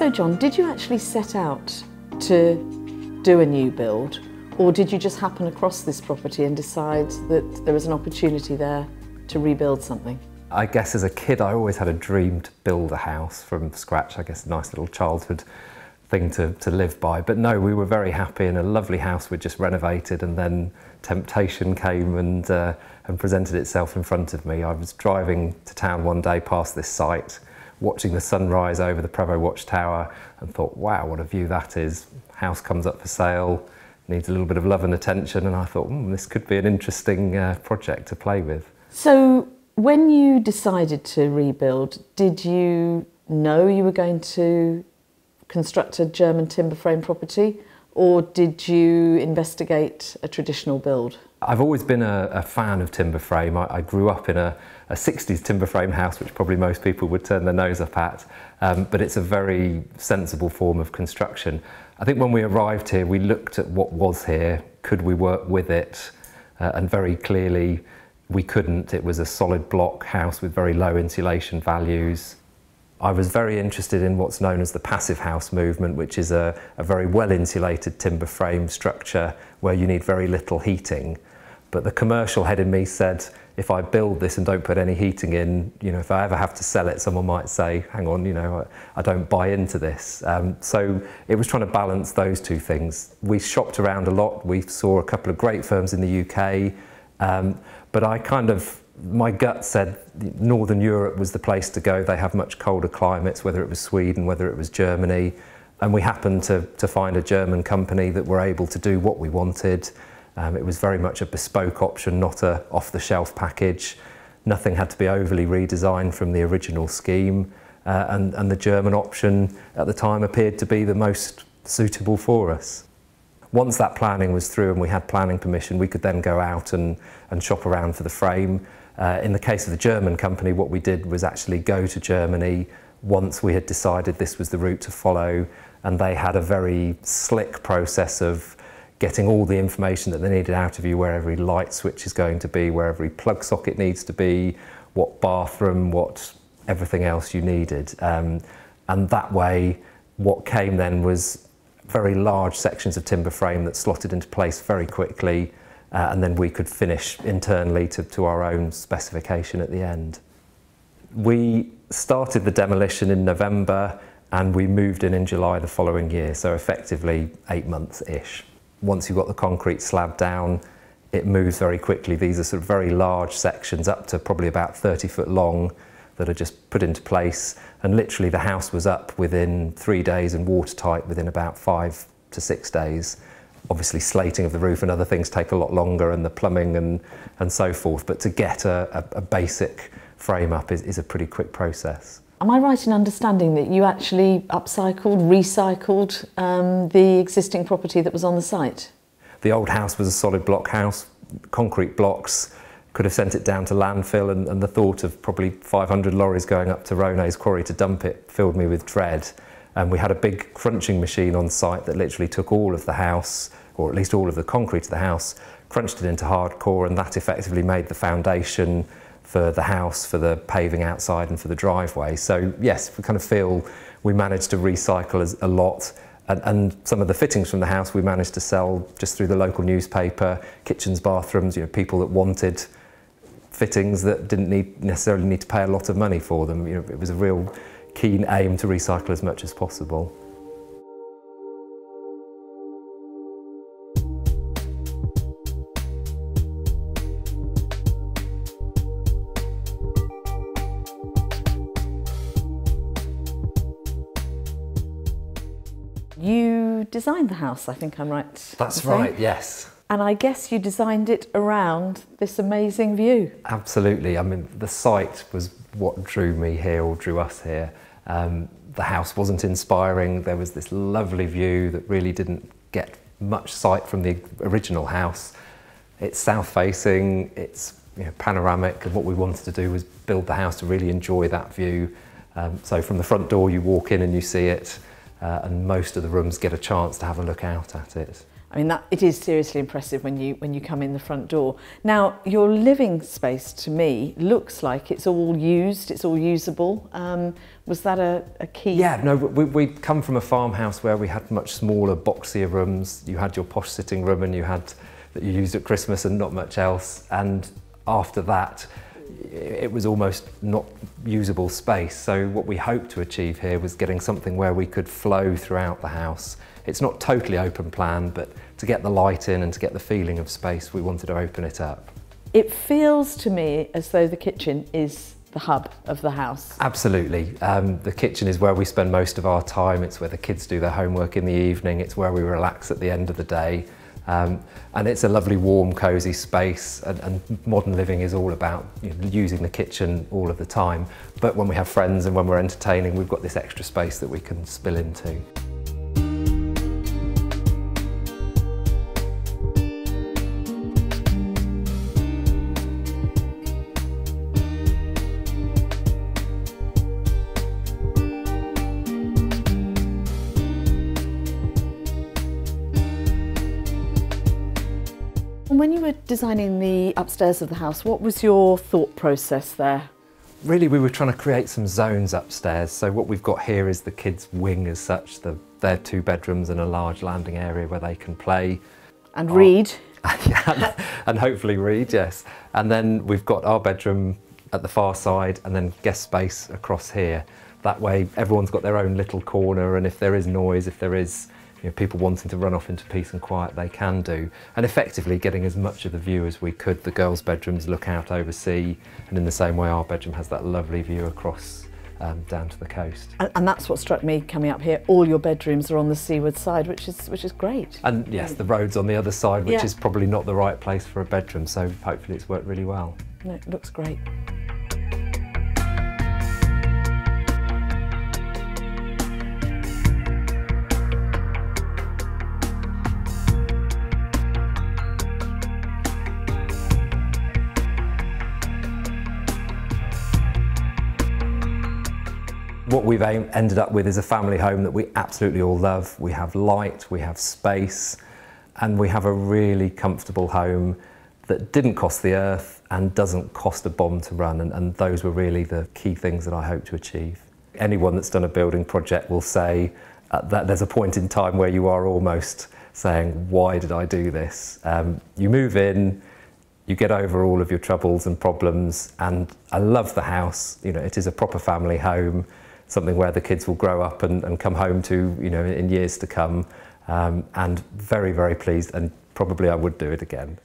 So John, did you actually set out to do a new build or did you just happen across this property and decide that there was an opportunity there to rebuild something? I guess as a kid I always had a dream to build a house from scratch. I guess a nice little childhood thing to, to live by. But no, we were very happy in a lovely house we'd just renovated and then temptation came and, uh, and presented itself in front of me. I was driving to town one day past this site, watching the sunrise over the Prevost Watchtower and thought, wow, what a view that is. House comes up for sale, needs a little bit of love and attention and I thought, mm, this could be an interesting uh, project to play with. So when you decided to rebuild, did you know you were going to construct a German timber frame property or did you investigate a traditional build? I've always been a, a fan of timber frame. I, I grew up in a, a, 60s timber frame house, which probably most people would turn their nose up at, um, but it's a very sensible form of construction. I think when we arrived here, we looked at what was here, could we work with it, uh, and very clearly we couldn't. It was a solid block house with very low insulation values. I was very interested in what's known as the passive house movement, which is a, a very well insulated timber frame structure where you need very little heating. But the commercial head in me said, if I build this and don't put any heating in, you know, if I ever have to sell it, someone might say, hang on, you know, I, I don't buy into this. Um, so it was trying to balance those two things. We shopped around a lot. We saw a couple of great firms in the UK. Um, but I kind of, my gut said Northern Europe was the place to go. They have much colder climates, whether it was Sweden, whether it was Germany. And we happened to, to find a German company that were able to do what we wanted. Um, it was very much a bespoke option, not a off-the-shelf package. Nothing had to be overly redesigned from the original scheme. Uh, and, and the German option at the time appeared to be the most suitable for us. Once that planning was through and we had planning permission, we could then go out and, and shop around for the frame. Uh, in the case of the German company, what we did was actually go to Germany once we had decided this was the route to follow, and they had a very slick process of getting all the information that they needed out of you, where every light switch is going to be, where every plug socket needs to be, what bathroom, what everything else you needed. Um, and that way, what came then was very large sections of timber frame that slotted into place very quickly uh, and then we could finish internally to, to our own specification at the end. We started the demolition in November and we moved in in July the following year, so effectively eight months-ish. Once you've got the concrete slab down, it moves very quickly. These are sort of very large sections, up to probably about 30 foot long, that are just put into place. And literally the house was up within three days and watertight within about five to six days. Obviously slating of the roof and other things take a lot longer and the plumbing and, and so forth. But to get a, a, a basic frame up is, is a pretty quick process. Am I right in understanding that you actually upcycled, recycled um, the existing property that was on the site? The old house was a solid block house, concrete blocks, could have sent it down to landfill and, and the thought of probably 500 lorries going up to Ronez quarry to dump it filled me with dread. And we had a big crunching machine on site that literally took all of the house, or at least all of the concrete of the house, crunched it into hardcore and that effectively made the foundation for the house, for the paving outside and for the driveway. So yes, we kind of feel we managed to recycle a lot and, and some of the fittings from the house we managed to sell just through the local newspaper, kitchens, bathrooms, you know, people that wanted fittings that didn't need, necessarily need to pay a lot of money for them. You know, it was a real keen aim to recycle as much as possible. You designed the house, I think I'm right. That's right, yes. And I guess you designed it around this amazing view. Absolutely. I mean, the site was what drew me here or drew us here. Um, the house wasn't inspiring. There was this lovely view that really didn't get much sight from the original house. It's south facing, it's you know, panoramic, and what we wanted to do was build the house to really enjoy that view. Um, so from the front door, you walk in and you see it uh, and most of the rooms get a chance to have a look out at it. I mean, that it is seriously impressive when you when you come in the front door. Now, your living space to me looks like it's all used, it's all usable. Um, was that a, a key? Yeah, no, we, we come from a farmhouse where we had much smaller, boxier rooms. You had your posh sitting room and you had that you used at Christmas and not much else. And after that, it was almost not usable space. So what we hoped to achieve here was getting something where we could flow throughout the house. It's not totally open plan, but to get the light in and to get the feeling of space, we wanted to open it up. It feels to me as though the kitchen is the hub of the house. Absolutely. Um, the kitchen is where we spend most of our time. It's where the kids do their homework in the evening. It's where we relax at the end of the day. Um, and it's a lovely, warm, cosy space. And, and modern living is all about you know, using the kitchen all of the time. But when we have friends and when we're entertaining, we've got this extra space that we can spill into. When you were designing the upstairs of the house, what was your thought process there? Really, we were trying to create some zones upstairs. So what we've got here is the kids' wing as such, the, their two bedrooms and a large landing area where they can play. And read. yeah, and hopefully read, yes. And then we've got our bedroom at the far side and then guest space across here. That way everyone's got their own little corner and if there is noise, if there is you know, people wanting to run off into peace and quiet, they can do. And effectively getting as much of the view as we could. The girls' bedrooms look out over sea, and in the same way, our bedroom has that lovely view across um, down to the coast. And, and, that's what struck me coming up here. All your bedrooms are on the seaward side, which is which is great. And yes, the road's on the other side, which yeah. is probably not the right place for a bedroom. So hopefully, it's worked really well. No, it looks great. We've ended up with is a family home that we absolutely all love. We have light, we have space, and we have a really comfortable home that didn't cost the earth and doesn't cost a bomb to run. And, and those were really the key things that I hope to achieve. Anyone that's done a building project will say uh, that there's a point in time where you are almost saying, why did I do this? Um, you move in, you get over all of your troubles and problems, and I love the house. You know, it is a proper family home something where the kids will grow up and, and come home to, you know, in years to come. Um, and very, very pleased, and probably I would do it again.